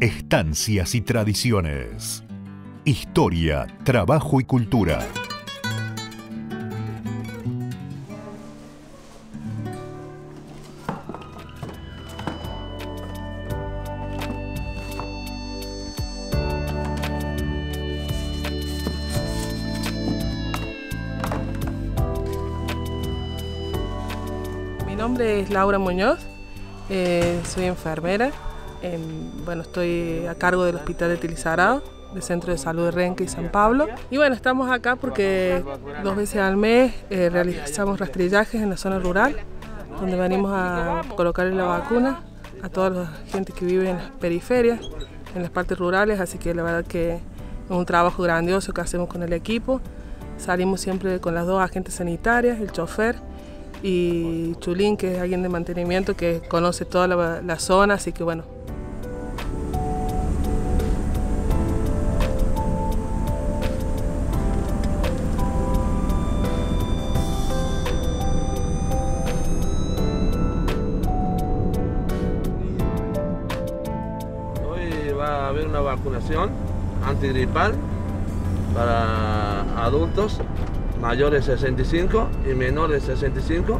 estancias y tradiciones. Historia, trabajo y cultura. Mi nombre es Laura Muñoz, eh, soy enfermera. En- bueno, estoy a cargo del Hospital de Tilizarao, del Centro de Salud de Renca y San Pablo. Y bueno, estamos acá porque dos veces al mes eh, realizamos rastrillajes en la zona rural, donde venimos a colocarle la vacuna a toda la gente que vive en las periferias, en las partes rurales, así que la verdad que es un trabajo grandioso que hacemos con el equipo. Salimos siempre con las dos agentes sanitarias, el chofer y Chulín, que es alguien de mantenimiento que conoce toda la zona, así que bueno. Antigripal para adultos mayores de 65 y menores de 65.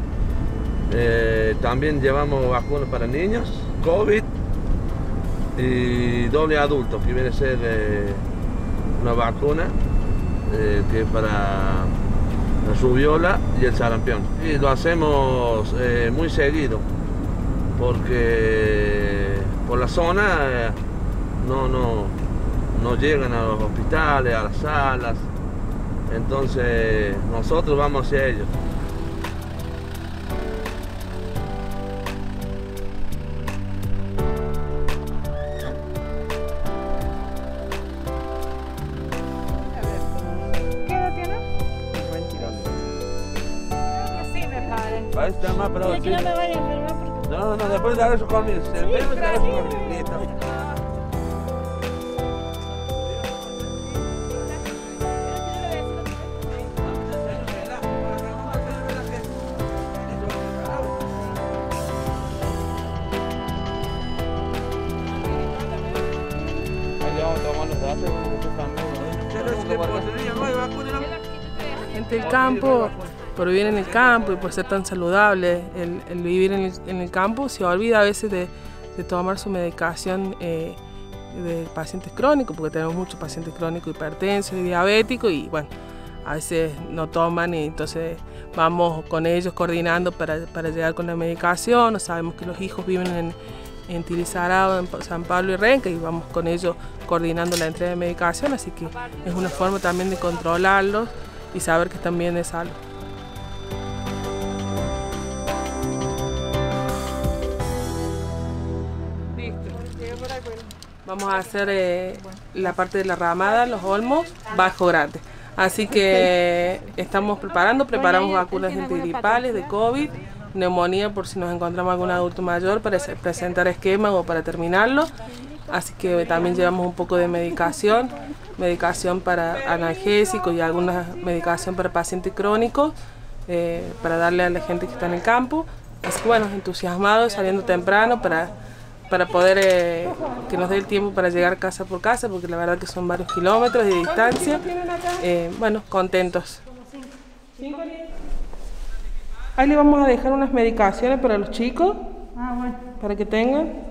Eh, también llevamos vacunas para niños, COVID y doble adulto, que viene a ser eh, una vacuna eh, que para la rubiola y el sarampión. Y lo hacemos eh, muy seguido porque por la zona no, no, no llegan a los hospitales, a las salas, entonces nosotros vamos hacia ellos. ¿Qué edad tienes? Sí, me parece. Ahí está más, pero Mira que no me vaya a enfermar porque... No, no, después de dar eso conmigo. Se del campo, por vivir en el campo y por ser tan saludable, el, vivir en el, campo se olvida a veces de, tomar su medicación eh, de pacientes crónicos, porque tenemos muchos pacientes crónicos, hipertensos y diabéticos, y bueno, a veces no toman y entonces vamos con ellos coordinando para, llegar con la medicación, o sabemos que los hijos viven en, en Tilizarao, en San Pablo y Renca, y vamos con ellos coordinando la entrega de medicación, así que es una forma también de controlarlos y saber que están bien de salud. Vamos a hacer eh, la parte de la ramada, los olmos, bajo grande. Así que estamos preparando, preparamos vacunas antigripales de COVID, neumonía por si nos encontramos algún adulto mayor para ese- presentar esquema o para terminarlo. Así que también llevamos un poco de medicación, medicación para analgésicos y alguna medicación para pacientes crónicos, eh, para darle a la gente que está en el campo. Así que bueno, entusiasmados, saliendo temprano para, para poder eh, que nos dé el tiempo para llegar casa por casa, porque la verdad que son varios kilómetros de distancia. Eh, bueno, contentos. Ahí le vamos a dejar unas medicaciones para los chicos, Ah, para que tengan.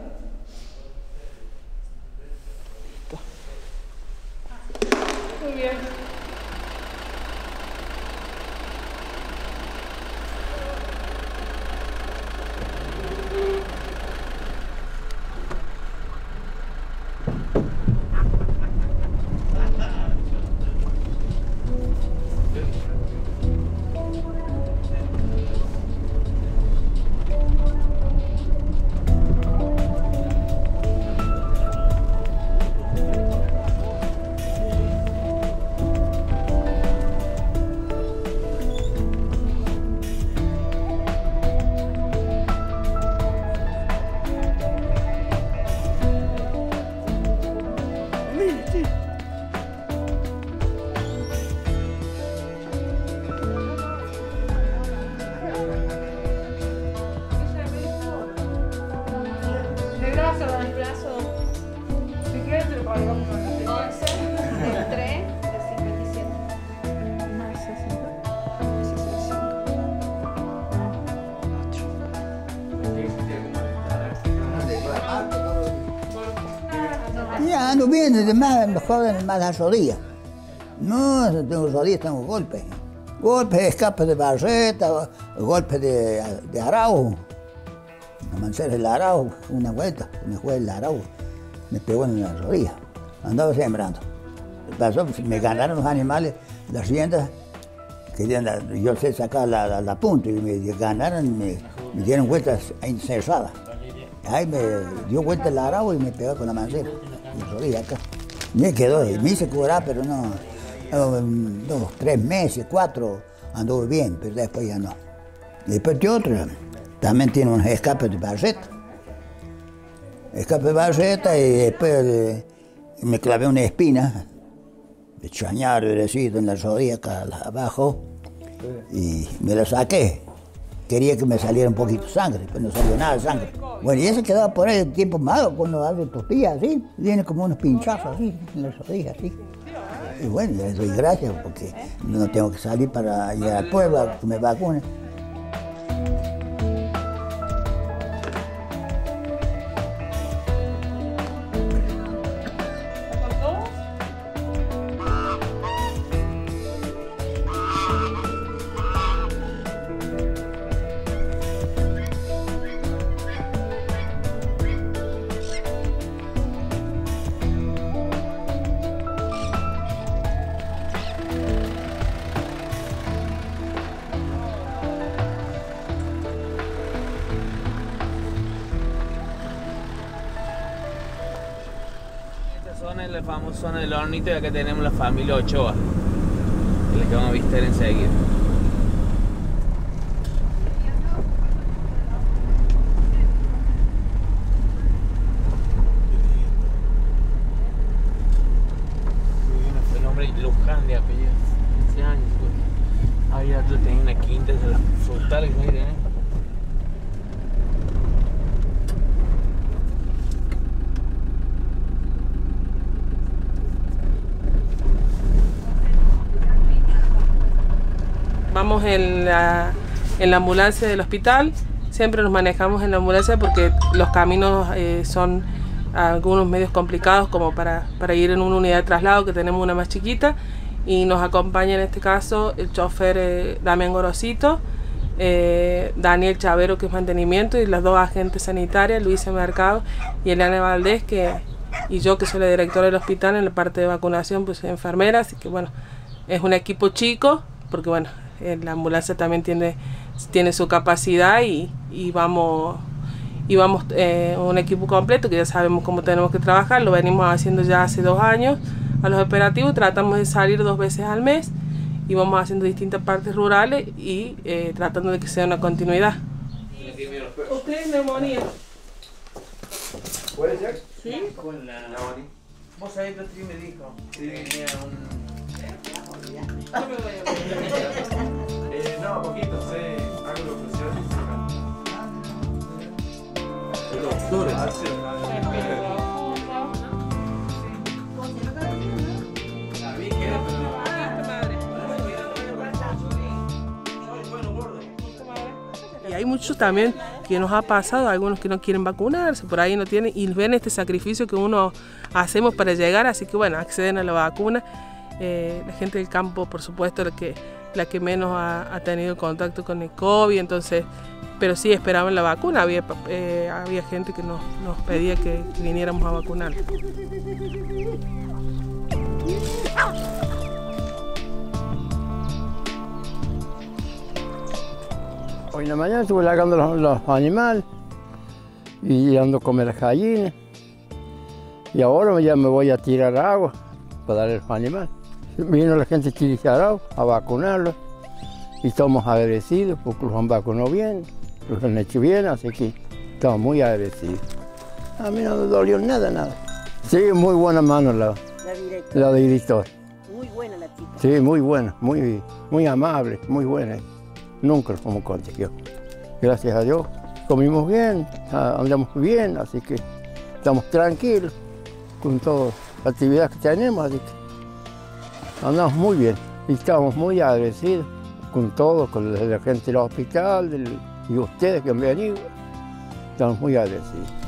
Más me joden más las rodillas. No, tengo rodillas, tengo golpes. Golpes, escape de barreta, golpes de, de araujo. La mancera del araujo, una vuelta, me fue el araujo, me pegó en la rodilla. Andaba sembrando. Pasó, me ganaron los animales, las riendas, querían yo sé sacar la, punta y me ganaron, me, me dieron vueltas encerradas. Ahí me dio vuelta el araujo y me pegó con la mancera, mi rodilla acá. Me quedó, me hice curar, pero no, dos, tres meses, cuatro, anduve bien, pero después ya no. Después de otra, también tiene un escape de barreta. Escape de barreta y después eh, me clavé una espina de chañar, decir, en la rodilla abajo y me la saqué. Quería que me saliera un poquito de sangre, pero no salió nada de sangre. Bueno, y eso quedaba por ahí el tiempo malo, cuando hace días así, viene como unos pinchazos así, en las rodillas así. Y bueno, les doy gracias porque no tengo que salir para pueblo a que me vacunen. Ya que tenemos la familia Ochoa. Que vamos a visitar enseguida. Fue nombre Luján de apellido. 15 años. güey. Ahí otro tenía una quinta de las frutales que miren, ¿eh? Vamos en la, en la ambulancia del hospital. Siempre nos manejamos en la ambulancia porque los caminos eh, son algunos medios complicados como para, para ir en una unidad de traslado que tenemos una más chiquita y nos acompaña en este caso el chofer eh, Damián Gorosito, eh, Daniel Chavero que es mantenimiento y las dos agentes sanitarias, Luisa Mercado y Eliana Valdés que, y yo que soy la directora del hospital en la parte de vacunación, pues soy enfermera, así que bueno, es un equipo chico porque bueno, la ambulancia también tiene, tiene su capacidad y, y vamos y vamos eh, un equipo completo que ya sabemos cómo tenemos que trabajar, lo venimos haciendo ya hace dos años a los operativos, tratamos de salir dos veces al mes y vamos haciendo distintas partes rurales y eh, tratando de que sea una continuidad. ¿Usted es neumonía? ¿Puede ser? Sí. Con la... Vos sabés que Tri me dijo que tenía un... No, poquito, sé, hago lo que Y hay muchos también que nos ha pasado, algunos que no quieren vacunarse, por ahí no tienen, y ven este sacrificio que uno hacemos para llegar, así que bueno, acceden a la vacuna. Eh, la gente del campo, por supuesto, que, la que menos ha, tenido contacto con el COVID, entonces, pero sí esperaban la vacuna, había, eh, había gente que nos, pedía que, viniéramos a vacunar. Hoy en la mañana estuve largando los, animales y dando a comer gallinas. Y ahora ya me voy a tirar agua para darle a los animales. Vino la gente de a vacunarlos y estamos agradecidos porque los han vacunado bien, los han hecho bien, así que estamos muy agradecidos. A mí no me dolió nada, nada. Sí, muy buena mano la, La directora. la directora. Muy buena la chica. Sí, muy buena, muy, muy amable, muy buena. Nunca como consiguió. Gracias a Dios. Comimos bien, ah, andamos bien, así que estamos tranquilos con todas las actividades que tenemos, así que Andamos muy bien y estábamos muy agradecidos con todo, con la gente del hospital del, y ustedes que han venido. Estamos muy agradecidos.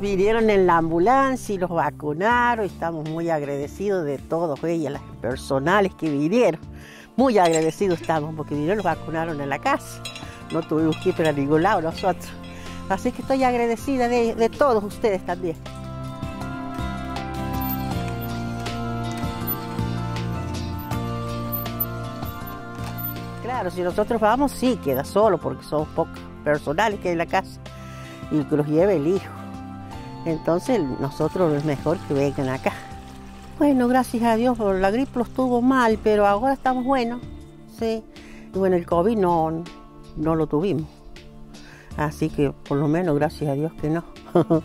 vinieron en la ambulancia y los vacunaron. Estamos muy agradecidos de todos ellos, las personales que vinieron. Muy agradecidos estamos porque vinieron los vacunaron en la casa. No tuvimos que ir a ningún lado nosotros. Así que estoy agradecida de, de todos ustedes también. Claro, si nosotros vamos, sí, queda solo porque somos pocos personales que hay en la casa y que los lleve el hijo. Entonces, nosotros es mejor que vengan acá. Bueno, gracias a Dios, la gripe lo estuvo mal, pero ahora estamos buenos, sí. Y bueno, el COVID no, no lo tuvimos. Así que por lo menos, gracias a Dios que no.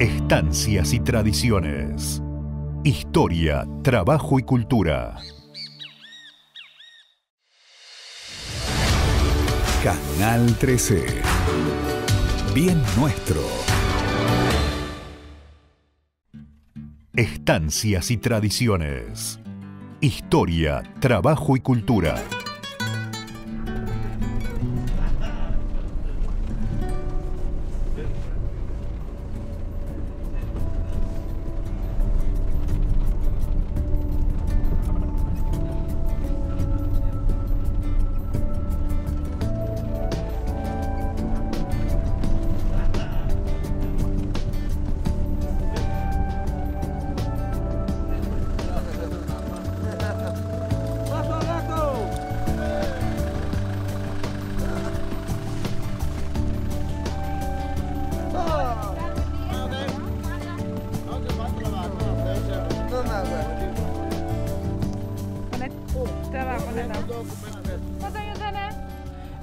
Estancias y tradiciones. Historia, trabajo y cultura. Canal 13. Bien nuestro. Estancias y tradiciones. Historia, trabajo y cultura.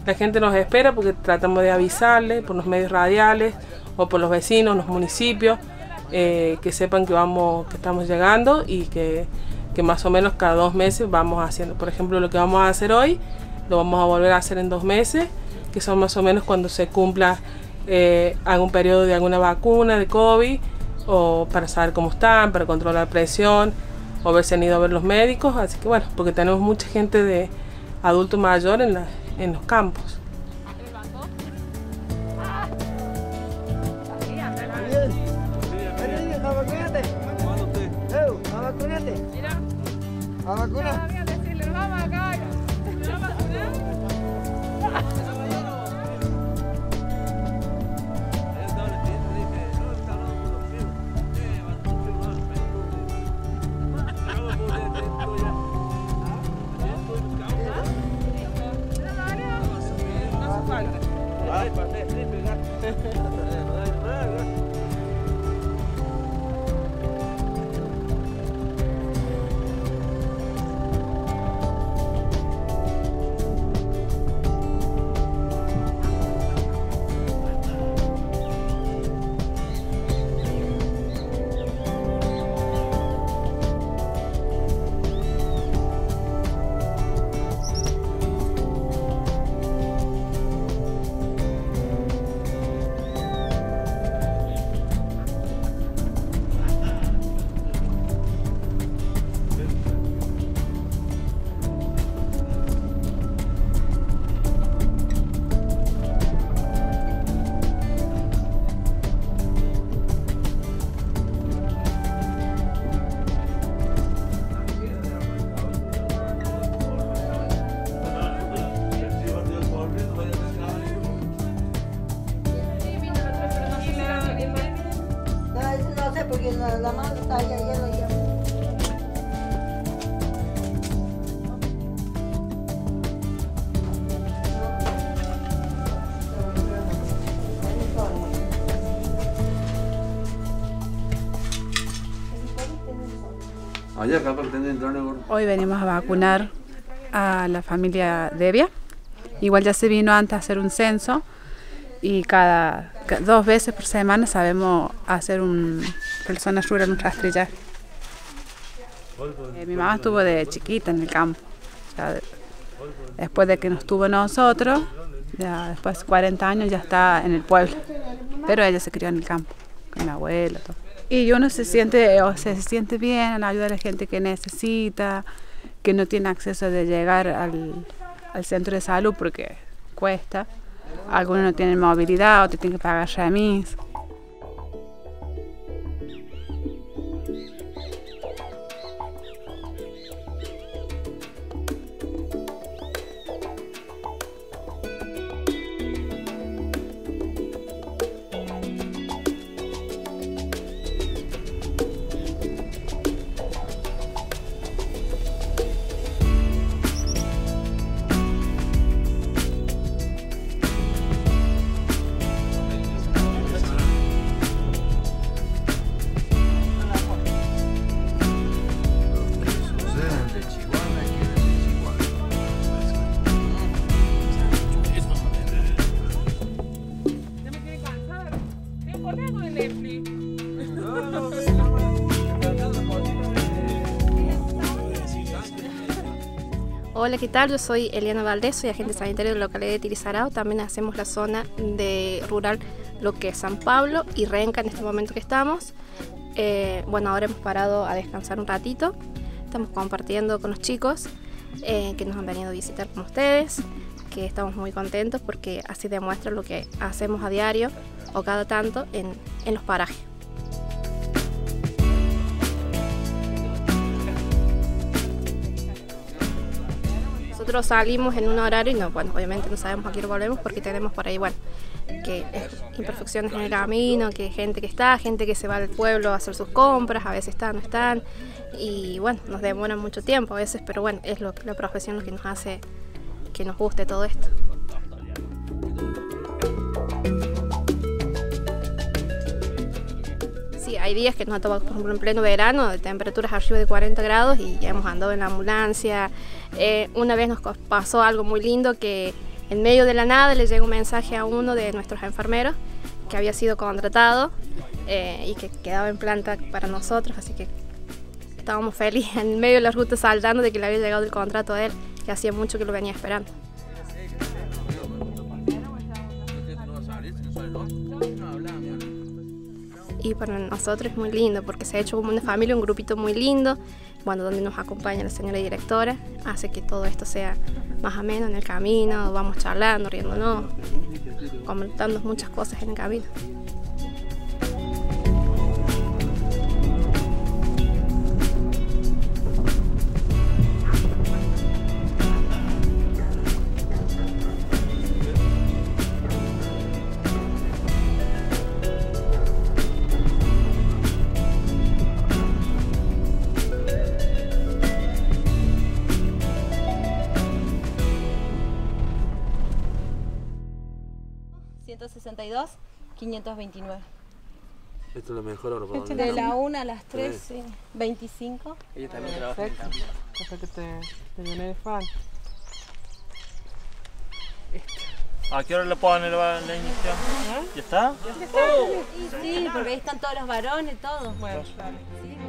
La gente nos espera porque tratamos de avisarle por los medios radiales o por los vecinos, los municipios, eh, que sepan que vamos, que estamos llegando y que, que más o menos cada dos meses vamos haciendo. Por ejemplo, lo que vamos a hacer hoy, lo vamos a volver a hacer en dos meses, que son más o menos cuando se cumpla eh, algún periodo de alguna vacuna de COVID o para saber cómo están, para controlar presión o han ido a ver los médicos. Así que bueno, porque tenemos mucha gente de adulto mayor en, la, en los campos. ¿A vacunar? Hoy venimos a vacunar a la familia Devia. Igual ya se vino antes a hacer un censo y cada, ca- dos veces por semana sabemos hacer un persona rural, un rastrillar. Eh, mi mamá estuvo de chiquita en el campo. Después de que nos tuvo nosotros, ya después de 40 años ya está en el pueblo. Pero ella se crió en el campo. con mi abuelo, todo. Y uno se siente, o sea, se siente bien, ayuda a la gente que necesita, que no tiene acceso de llegar al, al centro de salud porque cuesta. Algunos no tienen movilidad, otros tienen que pagar remis. Hola, ¿qué tal? Yo soy Eliana Valdés, soy agente sanitario de la localidad de Tirizarao. También hacemos la zona de rural, lo que es San Pablo y Renca en este momento que estamos. Eh, bueno, ahora hemos parado a descansar un ratito. Estamos compartiendo con los chicos eh, que nos han venido a visitar con ustedes, que estamos muy contentos porque así demuestra lo que hacemos a diario o cada tanto en, en los parajes. Nosotros salimos en un horario y no, bueno, obviamente no sabemos a qué volvemos porque tenemos por ahí, bueno, que imperfecciones en el camino, que gente que está, gente que se va al pueblo a hacer sus compras, a veces están, no están, y bueno, nos demoran mucho tiempo a veces, pero bueno, es lo, la profesión lo que nos hace que nos guste todo esto. Hay días que nos ha tocado, por ejemplo, en pleno verano, de temperaturas arriba de 40 grados y ya hemos andado en la ambulancia. Eh, una vez nos pasó algo muy lindo que en medio de la nada le llegó un mensaje a uno de nuestros enfermeros que había sido contratado eh, y que quedaba en planta para nosotros, así que estábamos felices en medio de la ruta saltando de que le había llegado el contrato a él, que hacía mucho que lo venía esperando. Y para nosotros es muy lindo porque se ha hecho como una familia, un grupito muy lindo, bueno, donde nos acompaña la señora directora, hace que todo esto sea más ameno en el camino, vamos charlando, riéndonos, comentando muchas cosas en el camino. 529. Esto es lo mejor ahora para De la 1 a las 3, sí. 25. Ella también trabaja en que te, te llené de fan. ¿A qué hora le ponen la, la inyección? ¿Ya está? Sí, sí, porque ahí están todos los varones, todos. Bueno. Mi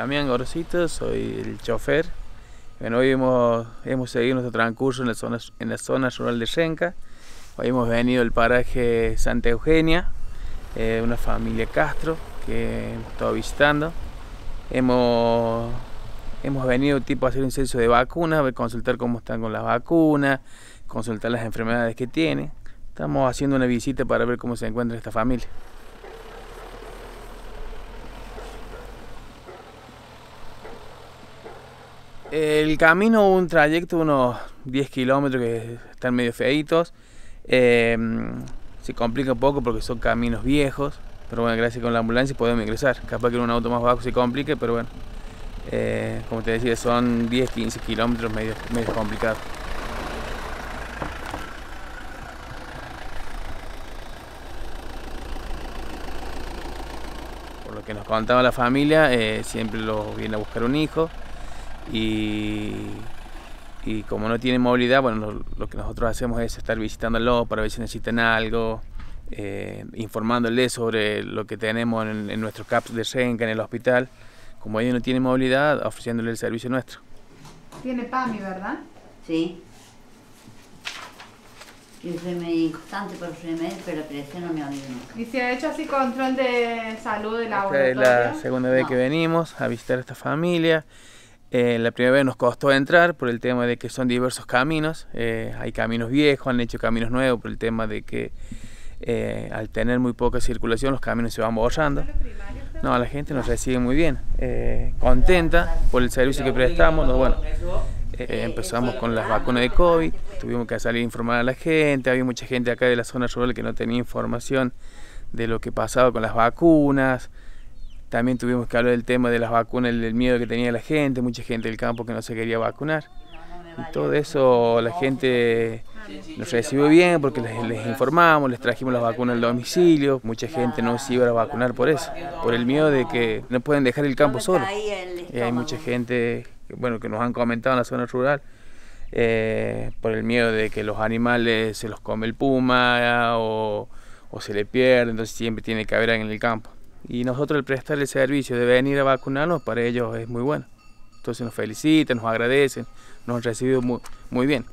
Damián Gorosito, soy el chofer. Bueno, hoy hemos, hemos seguido nuestro transcurso en la zona, en la zona rural de Renca. Hoy hemos venido al paraje Santa Eugenia, eh, una familia Castro que hemos estado visitando. Hemos, hemos venido tipo a hacer un censo de vacunas, a consultar cómo están con las vacunas, consultar las enfermedades que tienen. Estamos haciendo una visita para ver cómo se encuentra esta familia. El camino, un trayecto unos 10 kilómetros que están medio feitos. Eh, se complica un poco porque son caminos viejos, pero bueno, gracias con la ambulancia podemos ingresar. Capaz que en un auto más bajo se complique, pero bueno, eh, como te decía, son 10, 15 kilómetros medio, medio complicado. Por lo que nos contaba la familia, eh, siempre lo viene a buscar un hijo y, y como no tiene movilidad, bueno, lo, lo, que nosotros hacemos es estar visitándolo para ver si necesitan algo, eh, informándole sobre lo que tenemos en, en nuestros CAPS de Renca, en el hospital. Como ellos no tienen movilidad, ofreciéndole el servicio nuestro. Tiene PAMI, ¿verdad? Sí. Yo soy medio inconstante por su remedio, pero la presión no me olvido nunca. ¿Y se ha hecho así control de salud de Esta laboratorio? es la segunda vez No. que venimos a visitar a esta familia. Eh, la primera vez nos costó entrar por el tema de que son diversos caminos. Eh, hay caminos viejos, han hecho caminos nuevos por el tema de que eh, al tener muy poca circulación los caminos se van borrando. No, la gente nos recibe muy bien, contenta por el servicio que prestamos. No, bueno, empezamos con las vacunas de COVID, tuvimos que salir a informar a la gente, había mucha gente acá de la zona rural que no tenía información de lo que pasaba con las vacunas. También tuvimos que hablar del tema de las vacunas, el miedo que tenía la gente, mucha gente del campo que no se quería vacunar. Y todo eso la gente nos recibió bien porque les, informamos, les trajimos las vacunas al domicilio. Mucha gente no se iba a vacunar por eso, por el miedo de que no pueden dejar el campo solo. Y hay mucha gente bueno, que nos han comentado en la zona rural eh, por el miedo de que los animales se los come el puma o, o se le pierde, entonces siempre tiene que haber en el campo. Y nosotros el prestar el servicio de venir a vacunarnos para ellos es muy bueno. Entonces nos felicitan, nos agradecen, nos han recibido muy, muy bien.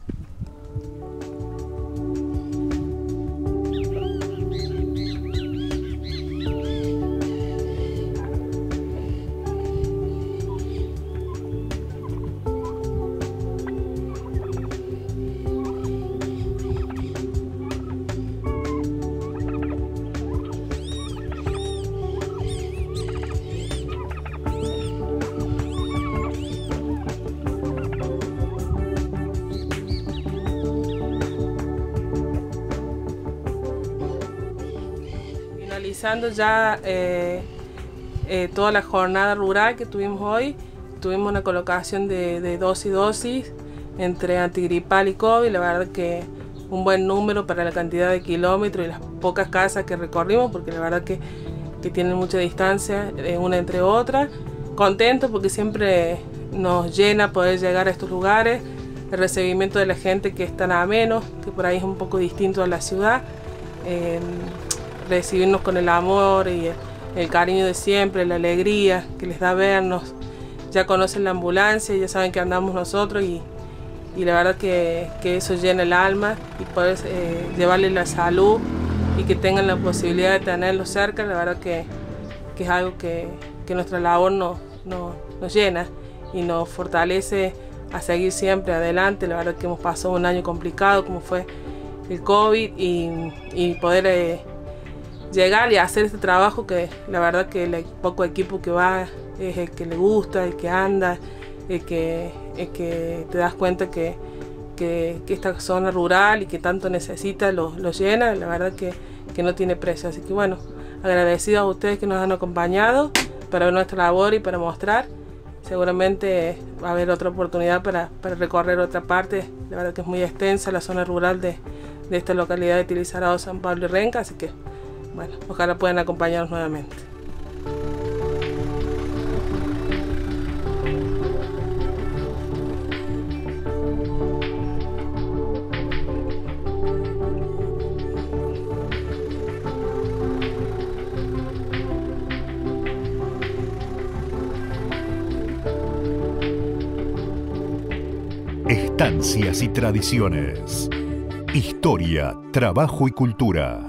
Finalizando ya eh, eh, toda la jornada rural que tuvimos hoy, tuvimos una colocación de, de dosis dosis entre antigripal y COVID, la verdad que un buen número para la cantidad de kilómetros y las pocas casas que recorrimos, porque la verdad que, que tienen mucha distancia eh, una entre otras. Contentos porque siempre nos llena poder llegar a estos lugares, el recibimiento de la gente que es tan ameno, que por ahí es un poco distinto a la ciudad. Eh, recibirnos con el amor y el, cariño de siempre, la alegría que les da vernos. Ya conocen la ambulancia, ya saben que andamos nosotros y, la verdad que, eso llena el alma y poder eh, llevarles la salud y que tengan la posibilidad de tenerlos cerca, la verdad que, es algo que, que nuestra labor nos, llena y nos fortalece a seguir siempre adelante. La verdad que hemos pasado un año complicado como fue el COVID y, y poder eh, llegar y hacer este trabajo que la verdad que el poco equipo que va es el que le gusta, el que anda, el que, el que te das cuenta que, que, esta zona rural y que tanto necesita lo, llena, la verdad que, que no tiene precio. Así que bueno, agradecidos a ustedes que nos han acompañado para ver nuestra labor y para mostrar. Seguramente va a haber otra oportunidad para, para recorrer otra parte. La verdad que es muy extensa la zona rural de, de esta localidad de Tilizarado, San Pablo y Renca, así que bueno, ojalá puedan acompañarnos nuevamente. Estancias y tradiciones. Historia, trabajo y cultura.